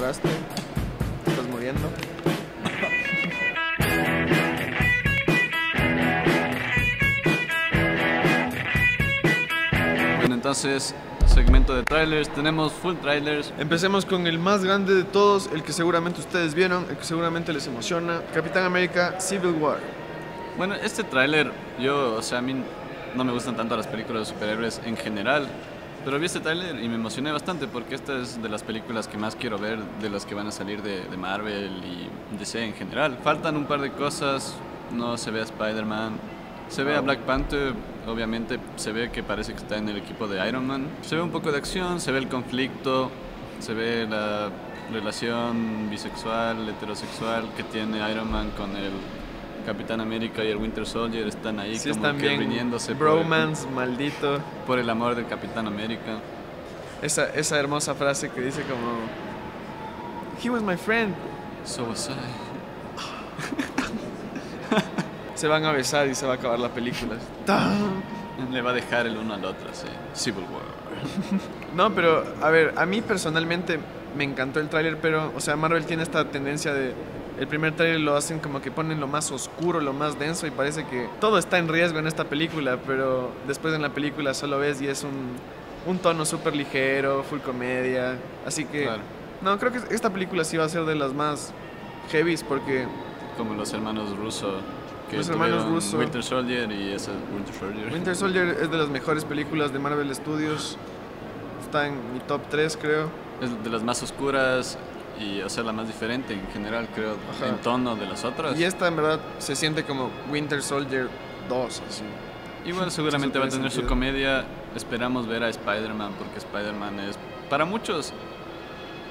atoraste. Te estás muriendo. Bueno, entonces, segmento de trailers. Tenemos full trailers. Empecemos con el más grande de todos, el que seguramente ustedes vieron, el que seguramente les emociona. Capitán América Civil War. Bueno, este tráiler, yo, o sea, a mí no me gustan tanto las películas de superhéroes en general, pero vi este tráiler y me emocioné bastante porque esta es de las películas que más quiero ver, de las que van a salir de, de Marvel y DC en general. Faltan un par de cosas, no se ve a Spider-Man, se ve a Black Panther, obviamente se ve que parece que está en el equipo de Iron Man. Se ve un poco de acción, se ve el conflicto, se ve la relación bisexual, heterosexual que tiene Iron Man con el Capitán América y el Winter Soldier están ahí Sí, como están que bien. riñéndose por el- Bromance, maldito. por el amor del Capitán América. Esa, esa hermosa frase que dice como... He was my friend. So was I. Se van a besar y se va a acabar la película. Le va a dejar el uno al otro, sí. Civil War. No, pero a ver, a mí personalmente me encantó el tráiler, pero, o sea, Marvel tiene esta tendencia de... El primer tráiler lo hacen como que ponen lo más oscuro, lo más denso y parece que todo está en riesgo en esta película, pero después en la película solo ves y es un, un tono súper ligero, full comedia. Así que... Claro. No, creo que esta película sí va a ser de las más heavies porque... Como los hermanos Russo. Que Los hermanos Russo. Winter Soldier y ese Winter Soldier. Winter Soldier es de las mejores películas de Marvel Studios. Está en mi top 3, creo. Es de las más oscuras y, o sea, la más diferente en general, creo, Ajá. en tono de las otras. Y esta en verdad se siente como Winter Soldier 2, así. Igual seguramente va a tener su sentido. comedia. Esperamos ver a Spider-Man porque Spider-Man es... Para muchos,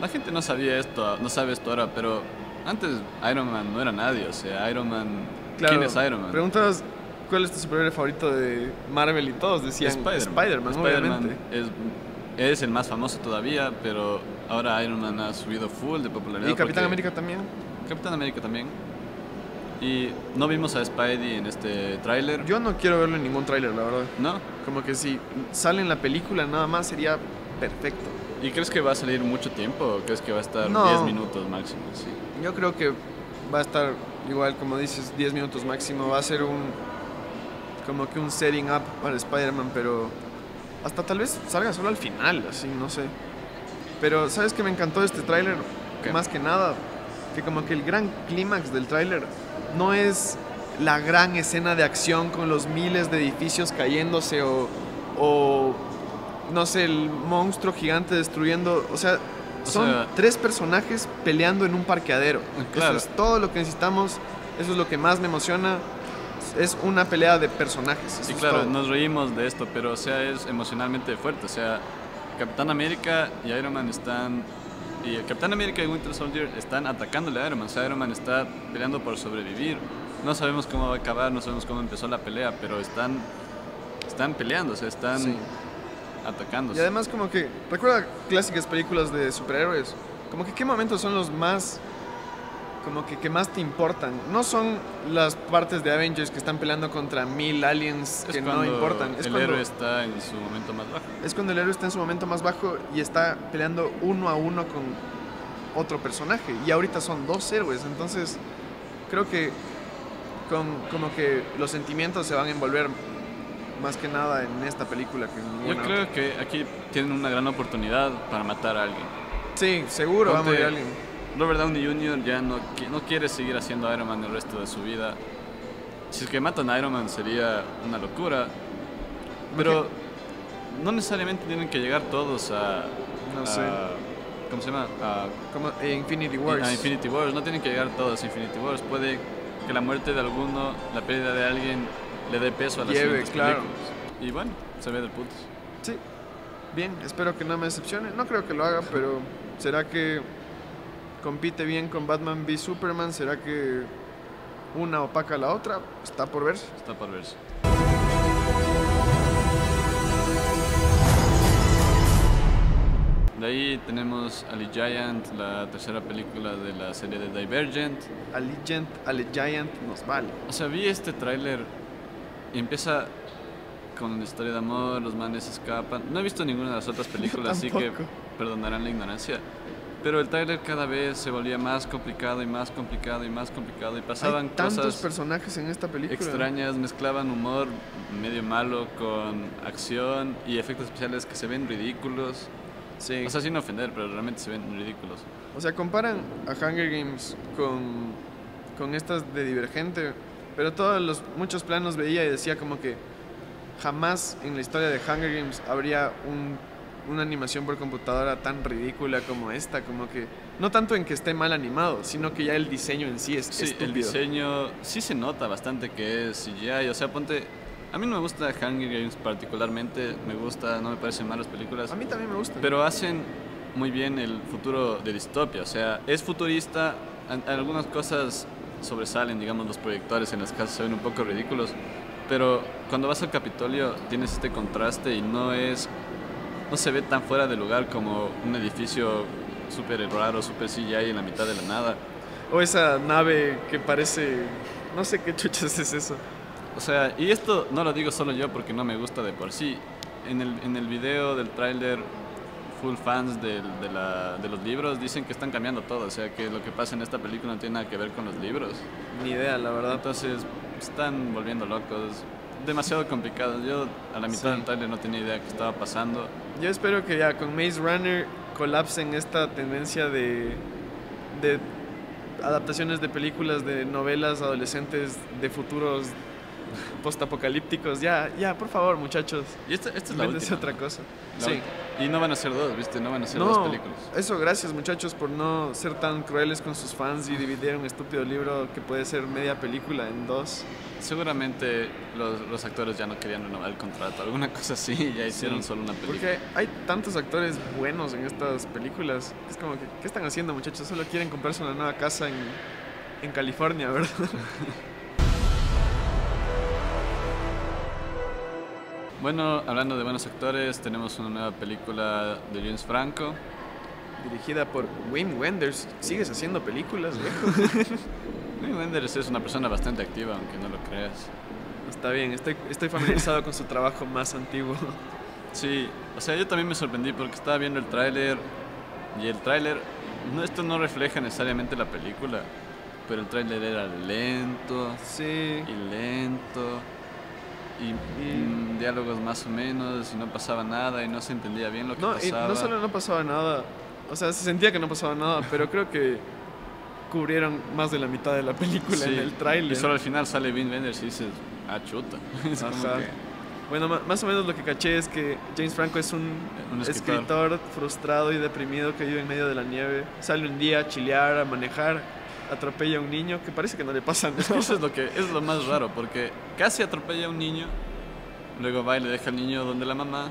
la gente no sabía esto, no sabe esto ahora, pero antes Iron Man no era nadie. O sea, Iron Man... Claro, ¿Quién es Iron Man? Preguntas cuál es tu superhéroe favorito de Marvel y todos decían Spider-Man. Spider-Man, Spider-Man obviamente. es, es el más famoso todavía, pero ahora Iron Man ha subido full de popularidad. Y Capitán América también. Capitán América también. Y no vimos a Spidey en este tráiler. Yo no quiero verlo en ningún tráiler, la verdad. ¿No? Como que si sale en la película nada más sería perfecto. ¿Y crees que va a salir mucho tiempo o crees que va a estar No. 10 minutos máximo? Sí. Yo creo que va a estar igual, como dices, 10 minutos máximo. Va a ser un. como que un setting up para Spider-Man, pero. hasta tal vez salga solo al final, así, no sé. Pero, ¿sabes qué me encantó este tráiler? Más que nada, que como que el gran clímax del tráiler no es la gran escena de acción con los miles de edificios cayéndose o. o no sé, el monstruo gigante destruyendo. O sea, O son sea- tres personajes peleando en un parqueadero. Claro. Eso es todo lo que necesitamos. Eso es lo que más me emociona. Es una pelea de personajes. es claro, nos reímos de esto, pero o sea, es emocionalmente fuerte. O sea, Capitán América y Iron Man están. Y el Capitán América y Winter Soldier están atacándole a Iron Man. O sea, Iron Man está peleando por sobrevivir. No sabemos cómo va a acabar, no sabemos cómo empezó la pelea, pero están. Están peleando, o sea, están Sí. atacándose. Y además como que, recuerda clásicas películas de superhéroes, como que qué momentos son los más, como que, que más te importan. No son las partes de Avengers que están peleando contra mil aliens es que no importan. Es el cuando, héroe está en su momento más bajo. es cuando el héroe está en su momento más bajo y está peleando uno a uno con otro personaje. Y ahorita son dos héroes, entonces creo que con, como que los sentimientos se van a envolver más que nada en esta película que en Yo creo otra. que aquí tienen una gran oportunidad para matar a alguien. Sí, seguro va a morir alguien. Robert Downey Jr. ya no, no quiere seguir haciendo Iron Man el resto de su vida. Si es que matan a Iron Man sería una locura. Pero no necesariamente tienen que llegar todos a... No a- sé. ¿Cómo se llama? A, Como eh, Infinity Wars. a Infinity Wars. No tienen que llegar todos a Infinity Wars. Puede que la muerte de alguno, la pérdida de alguien, le dé peso a las Lleve, siguientes claro. películas. Y bueno, se ve del puto. Sí. Bien, espero que no me decepcione. No creo que lo haga, pero ¿será que compite bien con Batman v Superman? ¿Será que una opaca a la otra? Está por verse. Está por verse. De ahí tenemos Ali Giant, la tercera película de la serie de Divergent. Allegiant, Allegiant nos vale. O sea, vi este tráiler y empieza con la historia de amor, los manes escapan. No he visto ninguna de las otras películas, así que perdonarán la ignorancia. Pero el tráiler cada vez se volvía más complicado y más complicado y más complicado y pasaban Hay tantos cosas personajes en esta película. extrañas, mezclaban humor medio malo con acción y efectos especiales que se ven ridículos. Sí. O sea, sin ofender, pero realmente se ven ridículos. O sea, comparan a Hunger Games con, con estas de Divergente, pero todos los muchos planos veía y decía como que jamás en la historia de Hunger Games habría un- una animación por computadora tan ridícula como esta, como que no tanto en que esté mal animado, sino que ya el diseño en sí es Sí, estúpido. el diseño sí se nota bastante que es CGI. O sea, ponte. A mí no me gusta Hunger Games particularmente. Me gusta, no me parecen malas películas. A mí también me gusta. Pero hacen muy bien el futuro de distopia. O sea, es futurista. Algunas cosas sobresalen, digamos, los proyectores en las casas se ven un poco ridículos. Pero cuando vas al Capitolio tienes este contraste y no es. No se ve tan fuera de lugar como un edificio súper raro, súper CGI en la mitad de la nada. O esa nave que parece... No sé qué chuchas es eso. O sea, y esto no lo digo solo yo porque no me gusta de por sí. En el, en el video del tráiler, full fans del- de, la- de los libros dicen que están cambiando todo. O sea, que lo que pasa en esta película no tiene nada que ver con los libros. Ni idea, la verdad. Entonces, están volviendo locos. Demasiado complicado. Yo a la mitad Sí. del tráiler no tenía idea qué estaba pasando. Yo espero que ya con Maze Runner colapsen esta tendencia de, de adaptaciones de películas, de novelas adolescentes, de futuros postapocalípticos. Ya, ya, por favor, muchachos. Y esta, esta es la última. otra cosa. La sí. Y no van a ser dos, ¿viste? No van a ser dos películas. eso, gracias muchachos por no ser tan crueles con sus fans y dividir un estúpido libro que puede ser media película en dos. Seguramente los, los actores ya no querían renovar el contrato, alguna cosa así, y ya hicieron Sí. solo una película. Porque hay tantos actores buenos en estas películas. Es como que, ¿qué están haciendo muchachos? Solo quieren comprarse una nueva casa en, en California, ¿verdad? Bueno, hablando de buenos actores, tenemos una nueva película de James Franco. Dirigida por Wim Wenders. ¿Sigues haciendo películas, viejo? Wim Wenders es una persona bastante activa, aunque no lo creas. Está bien, estoy, estoy familiarizado con su trabajo más antiguo. Sí, o sea, yo también me sorprendí porque estaba viendo el tráiler y el tráiler, no, esto no refleja necesariamente la película, pero el tráiler era lento Sí. y lento y, mm, diálogos más o menos y no pasaba nada y no se entendía bien lo que No, y pasaba. no solo no pasaba nada, o sea, se sentía que no pasaba nada, pero creo que cubrieron más de la mitad de la película Sí, en el tráiler. Y solo al final sale Vin Wenders y dices, ah, chuta. Es como Ajá. que- Bueno, más o menos lo que caché es que James Franco es un, Un escritor. escritor. frustrado y deprimido que vive en medio de la nieve. Sale un día a chilear, a manejar, atropella a un niño que parece que no le pasa nada. Eso es lo que es lo más raro, porque casi atropella a un niño, luego va y le deja al niño donde la mamá,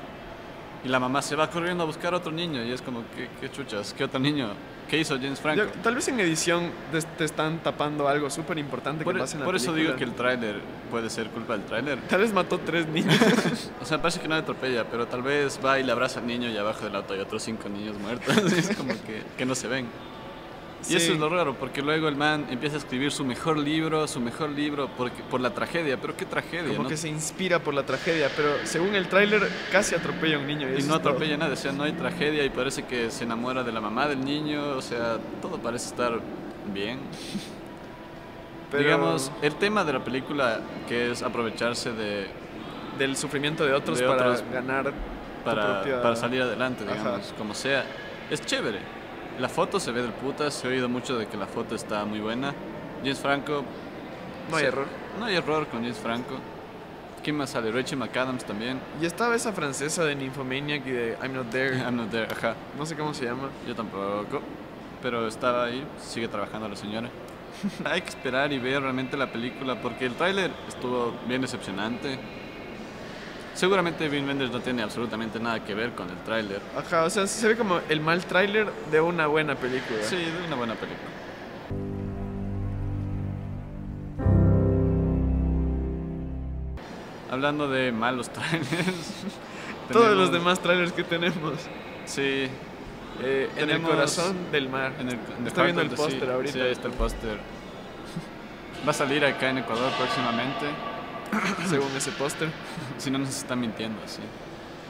y la mamá se va corriendo a buscar a otro niño, y es como, ¿qué, qué chuchas? ¿Qué otro niño? ¿Qué hizo James Franco? Yo- tal vez en edición te, están tapando algo súper importante que por pasa en la por eso digo que el tráiler puede ser culpa del tráiler. Tal vez mató tres niños. O sea, parece que no le atropella, pero tal vez va y le abraza al niño y abajo del auto hay otros cinco niños muertos. es como que, que no se ven. Y eso es lo raro, porque luego el man empieza a escribir su mejor libro, su mejor libro, porque, por la tragedia. Pero qué tragedia, Como ¿no? que se inspira por la tragedia, pero según el tráiler casi atropella a un niño. Y no atropella nada, o sea, no hay tragedia y parece que se enamora de la mamá del niño, o sea, todo parece estar bien. Pero Digamos, el tema de la película, que es aprovecharse de, del sufrimiento de otros de para otros ganar para, propia- para salir adelante, Ajá. digamos, como sea, es chévere. La foto se ve del puta, se ha oído mucho de que la foto está muy buena. James Franco... No hay se- error. No hay error con James Franco. ¿Quién más sale? Rachel McAdams también. Y estaba esa francesa de Nymphomaniac y de I'm Not There. I'm not there, ajá. No sé cómo se llama. Yo tampoco. Pero estaba ahí, sigue trabajando la señora. Hay que esperar y ver realmente la película porque el tráiler estuvo bien decepcionante. Seguramente Vin Wenders no tiene absolutamente nada que ver con el tráiler. Ajá, o sea, se ve como el mal tráiler de una buena película. Sí, de una buena película. Hablando de malos trailers. Todos los demás trailers que tenemos. Sí. Eh, en el corazón del mar. En el, en Está viendo el póster ahorita. Sí, ahí está el póster. Va a salir acá en Ecuador próximamente. según ese póster. Si no nos está mintiendo, sí.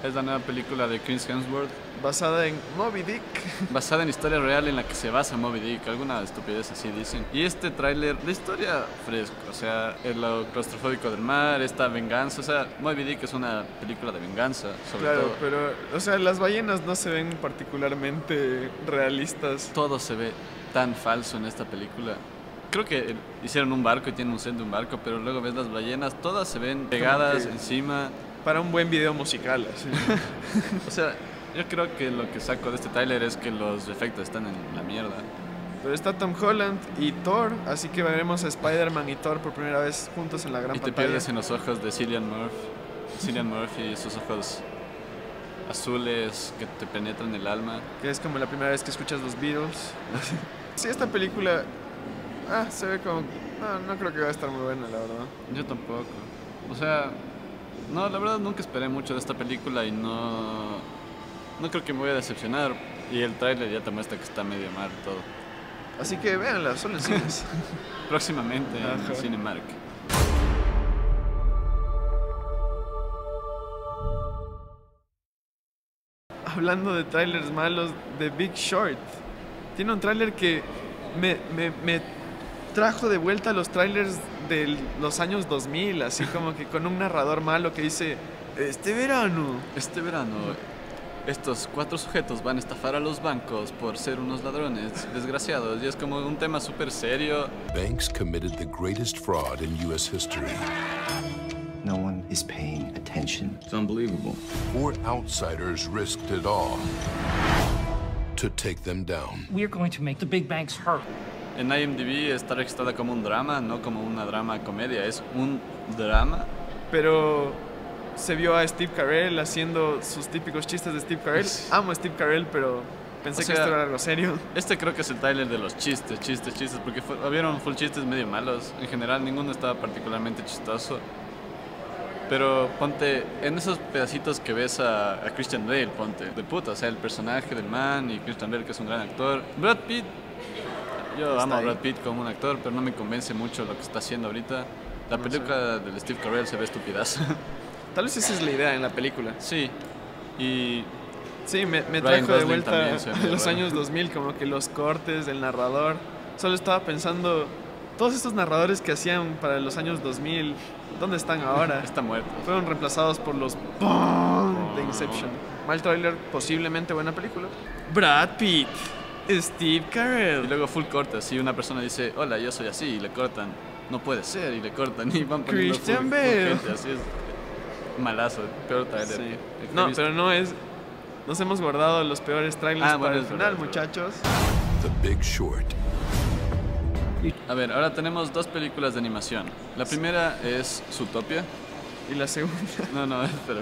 Es la nueva película de Chris Hemsworth, Basada en Moby Dick. basada en historia real en la que se basa Moby Dick, alguna estupidez así dicen. Y este tráiler, la historia fresco, o sea, el lo claustrofóbico del mar, esta venganza, o sea, Moby Dick es una película de venganza, sobre Claro, todo. pero, o sea, las ballenas no se ven particularmente realistas. Todo se ve tan falso en esta película. Creo que hicieron un barco y tienen un set de un barco, pero luego ves las ballenas, todas se ven pegadas encima. Para un buen video musical, así. O sea, yo creo que lo que saco de este tráiler es que los efectos están en la mierda. Pero está Tom Holland y Thor, así que veremos a Spider-Man y Thor por primera vez juntos en la gran Y te pantalla. pierdes en los ojos de Cillian Murphy. Cillian Murphy y esos ojos azules que te penetran el alma. Que es como la primera vez que escuchas los Beatles. sí, esta película. Ah, se ve como. No, no creo que va a estar muy buena, la verdad. Yo tampoco. O sea, no, la verdad nunca esperé mucho de esta película y no. No creo que me voy a decepcionar. Y el tráiler ya te muestra que está medio mal todo. Así que véanla, solo en cines. Próximamente en. Cinemark. Hablando de trailers malos, The Big Short. Tiene un tráiler que me, me, me trajo de vuelta los trailers de los años 2000, así como que con un narrador malo que dice, este verano. Este verano, estos cuatro sujetos van a estafar a los bancos por ser unos ladrones desgraciados. Y es como un tema súper serio. Banks committed the greatest fraud in U.S. history. No one is paying attention. It's unbelievable. Four outsiders risked it all to take them down. We're going to make the big banks hurt. En IMDb está registrada como un drama, no como una drama comedia. Es un drama. Pero se vio a Steve Carell haciendo sus típicos chistes de Steve Carell. Amo a Steve Carell, pero pensé O que sea- esto era algo serio. Este creo que es el trailer de los chistes, chistes, chistes, porque fue, hubieron full chistes medio malos. En general, ninguno estaba particularmente chistoso. Pero ponte, en esos pedacitos que ves a, a Christian Bale, ponte, de puta, o sea, el personaje del man y Christian Bale, que es un gran actor. Brad Pitt, yo Está amo a. Brad Pitt como un actor, pero no me convence mucho lo que está haciendo ahorita. La película del Steve Carell se ve estúpidas. Tal vez esa es la idea en la película. sí, y Sí, me, me trajo de vuelta a los raro. años 2000, como que los cortes del narrador. Solo estaba pensando, todos estos narradores que hacían para los años 2000, ¿dónde están ahora? está muerto. Fueron reemplazados por los ¡pum! de Inception. Mal trailer, posiblemente buena película. Brad Pitt, Steve Y Carell. luego full corta, si una persona dice, hola, yo soy así, y le cortan, no puede ser, y le cortan, y van poniendo Christian full- full Bale. gente, así es. Malazo, peor trailer. Sí. que- No, pero no es. Nos hemos guardado los peores trailers Ah, bueno, para el es final, verdad, muchachos. The Big Short. A ver, ahora tenemos dos películas de animación. La primera es Zootopia. Y la segunda, No, no, espera.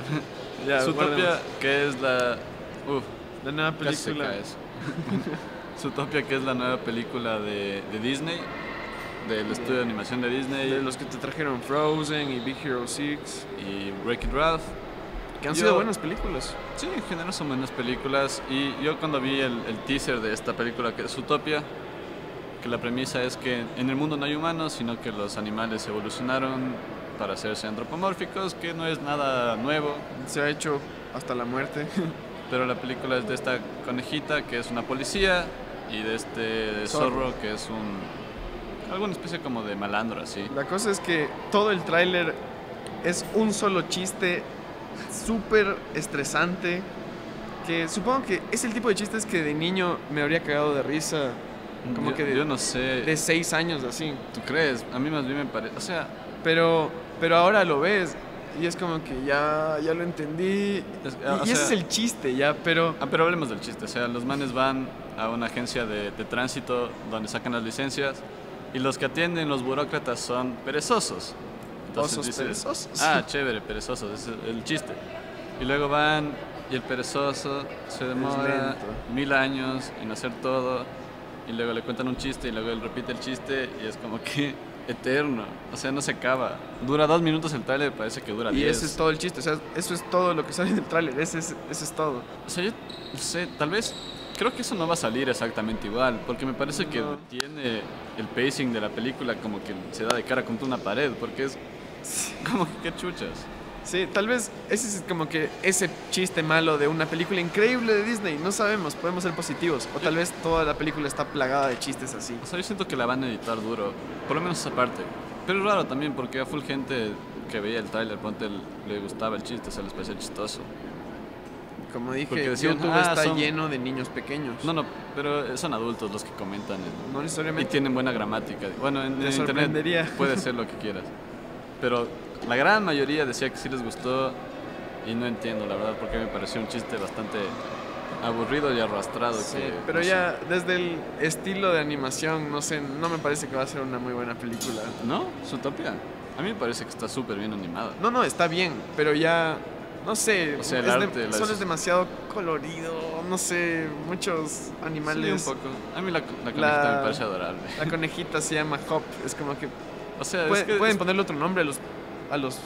ya, Zootopia, guardemos. que es la... Uf, la nueva casi se película. cae eso. Zootopia, que es la nueva película de, de Disney, del estudio de animación de Disney, De los que te trajeron Frozen y Big Hero 6. y Wreck-It Ralph. Que han Yo- sido buenas películas. Sí, en general son buenas películas. Y yo cuando vi el, el teaser de esta película que es Utopia, que la premisa es que en el mundo no hay humanos, sino que los animales evolucionaron para hacerse antropomórficos, que no es nada nuevo. Se ha hecho hasta la muerte. Pero la película es de esta conejita que es una policía y de este Zorro. zorro, que es un... alguna especie como de malandro así. La cosa es que todo el tráiler es un solo chiste súper estresante. Que supongo que es el tipo de chistes que de niño me habría cagado de risa. Como yo, que de, yo no sé. de seis años así. ¿Tú crees? A mí más bien me parece... O sea, Pero, pero ahora lo ves y es como que ya, ya lo entendí. Es- y ese es el chiste, ya, pero... Ah, pero hablemos del chiste. O sea, los manes van a una agencia de, de tránsito donde sacan las licencias y los que atienden, los burócratas, son perezosos. Osos dices, perezosos. Ah, chévere, perezosos, ese es el chiste. Y luego van y el perezoso se demora mil años en hacer todo y luego le cuentan un chiste y luego él repite el chiste y es como que eterno. O sea, no se acaba. Dura dos minutos el trailer, parece que dura Y diez. ese es todo el chiste, o sea, eso es todo lo que sale del tráiler, ese es, ese es todo. O sea, yo no sé, tal vez creo que eso no va a salir exactamente igual, porque me parece que No. tiene el pacing de la película como que se da de cara contra una pared, porque es como que qué chuchas. Sí, tal vez ese es como que ese chiste malo de una película increíble de Disney. No sabemos, podemos ser positivos. O tal vez toda la película está plagada de chistes así. O sea, yo siento que la van a editar duro, por lo menos esa parte. Pero es raro también porque a full gente que veía el tráiler, ponte, le gustaba el chiste, se les parecía chistoso. Como dije, Porque decían, YouTube "Ah, está son- lleno de niños pequeños. No, no, pero son adultos los que comentan. en- No y necesariamente. tienen buena gramática. Bueno, en, en internet puede ser lo que quieras. Pero la gran mayoría decía que sí les gustó y no entiendo, la verdad, porque me pareció un chiste bastante aburrido y arrastrado. Sí, que, pero no sé. ya desde el estilo de animación, no sé, no me parece que va a ser una muy buena película. ¿No? Zootopia. A mí me parece que está súper bien animada. No, no, está bien, pero ya, no sé, O sea, el es de- arte, la solo des- es demasiado colorido, no sé, muchos animales. Sí, un poco. A mí la, la conejita La- me parece adorable. La conejita se llama Hop, es como que, O sea, puede- es que pueden es- ponerle otro nombre a los, a los es-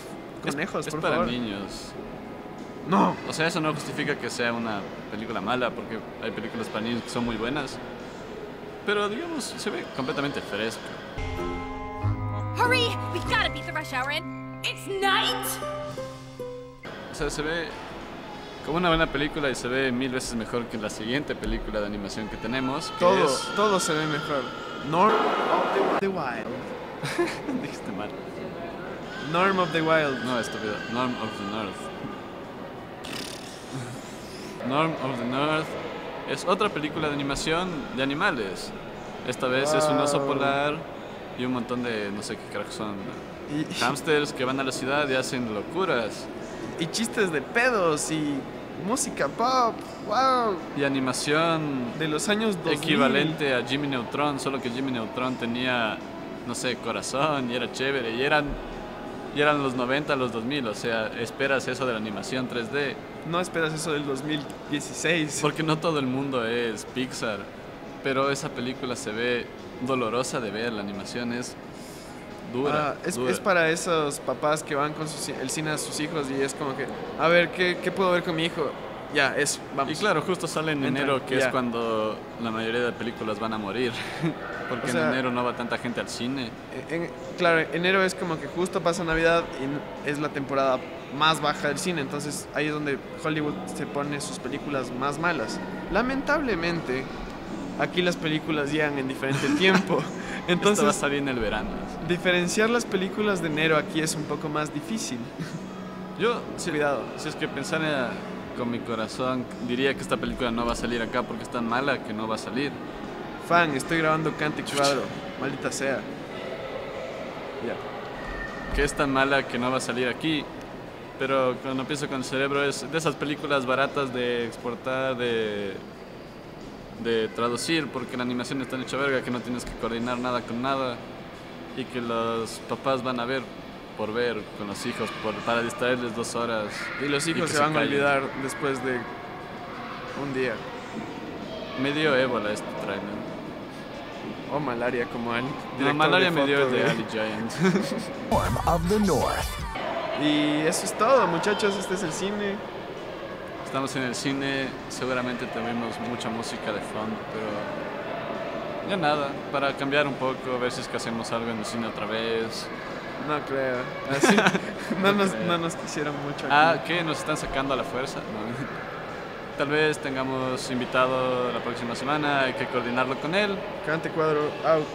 conejos, es, por para favor. niños. No, O sea, eso no justifica que sea una película mala, porque hay películas para niños que son muy buenas. Pero digamos, se ve completamente fresco. Hurry! We've got to beat the rush hour in. It's night! O sea, se ve como una buena película y se ve mil veces mejor que la siguiente película de animación que tenemos. Que todo, es- todo se ve mejor. Norm of the Wild. Dijiste mal. Norm of the Wild. No, estúpido. Norm of the North. Norm of the North es otra película de animación de animales. Esta vez es un oso Wow. polar y un montón de, no sé qué carajo son, Y, hamsters que van a la ciudad y hacen locuras. y chistes de pedos y música pop. Wow. Y animación De los años 2000. equivalente a Jimmy Neutron, solo que Jimmy Neutron tenía, no sé, corazón y era chévere. Y eran, y eran los 90, los 2000, o sea, esperas eso de la animación 3D. No esperas eso del 2016. Porque no todo el mundo es Pixar, pero esa película se ve dolorosa de ver, la animación es dura. Ah, es, dura. es para esos papás que van con sus- el cine a sus hijos y es como que, a ver, ¿qué, qué puedo ver con mi hijo? Ya, eso, vamos. Y claro, justo sale en Entra, enero, que ya. es cuando la mayoría de películas van a morir. Porque O sea- en enero no va tanta gente al cine. En- claro, enero es como que justo pasa Navidad y es la temporada más baja del cine, entonces ahí es donde Hollywood se pone sus películas más malas. Lamentablemente, aquí las películas llegan en diferente tiempo, Esto va a entonces salir en el verano. diferenciar las películas de enero aquí es un poco más difícil. Yo, si, Cuidado. si es que pensara con mi corazón, diría que esta película no va a salir acá porque es tan mala que no va a salir. Fan, estoy grabando Cante Cuadro, maldita sea. Ya. que es tan mala que no va a salir aquí. Pero cuando pienso con el cerebro es de esas películas baratas de exportar, de, de traducir, porque la animación está hecha verga, que no tienes que coordinar nada con nada y que los papás van a ver por ver con los hijos, por, para distraerles dos horas. Y los hijos que se van a callen. olvidar después de un día. Me dio ébola este trailer. O malaria como al No, malaria de me dio de Ali Giant. Of the North. Y eso es todo, muchachos. Este es el cine. Estamos en el cine, seguramente tuvimos mucha música de fondo, pero ya nada, para cambiar un poco, ver si es que hacemos algo en el cine otra vez. No creo. Así, no, nos, creo. no nos quisieron mucho. Ah, aquí. ¿qué? ¿Nos están sacando a la fuerza? No. Tal vez tengamos invitado la próxima semana, hay que coordinarlo con él. Cante cuadro out.